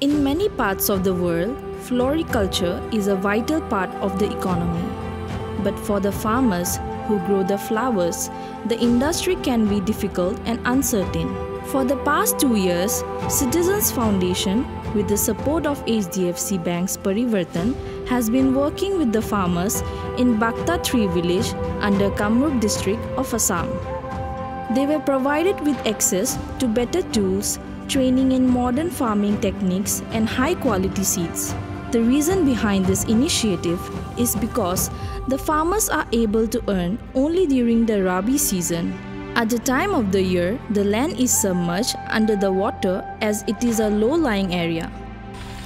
In many parts of the world, floriculture is a vital part of the economy. But for the farmers who grow the flowers, the industry can be difficult and uncertain. For the past two years, Citizens Foundation, with the support of HDFC Bank's Parivartan, has been working with the farmers in Bagta Tree village under Kamrup district of Assam. They were provided with access to better tools, training in modern farming techniques, and high quality seeds. The reason behind this initiative is because the farmers are able to earn only during the Rabi season. At the time of the year, the land is submerged under the water as it is a low lying area.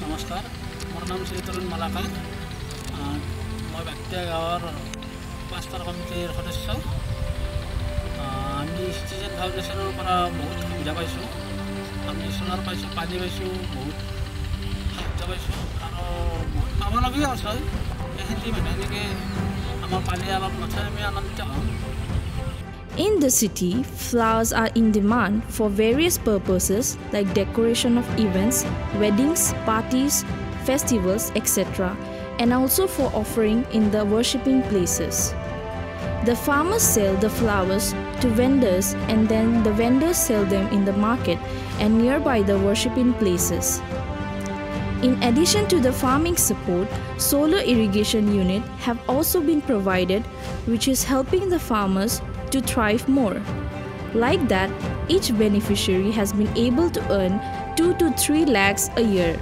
নমস্কাৰ মোৰ নাম শ্ৰী তৰুণ মালাকাৰ আহ, মই বাক্তিয়া গাঁৱৰ পাঁচটাৰ কমিটিৰ সদস্য আহ, আমি citizen ফাউণ্ডেশ্যনৰ পৰা বহুত সুবিধা পাইছোঁ আমি চ'লাৰ পাইছোঁ পানী পাইছোঁ বহুত সাহায্য পাইছোঁ আৰু বহুত পাবলগীয়া আছে এইখিনি মানে এনেকৈ আমাৰ পানী অলপ নথৈ আমি আনন্দিত হওঁ In the city, flowers are in demand for various purposes like decoration of events, weddings, parties, festivals, etc., and also for offering in the worshipping places. The farmers sell the flowers to vendors and then the vendors sell them in the market and nearby the worshipping places. In addition to the farming support, solar irrigation unit have also been provided which is helping the farmers to thrive more. Like that, each beneficiary has been able to earn 2 to 3 lakhs a year.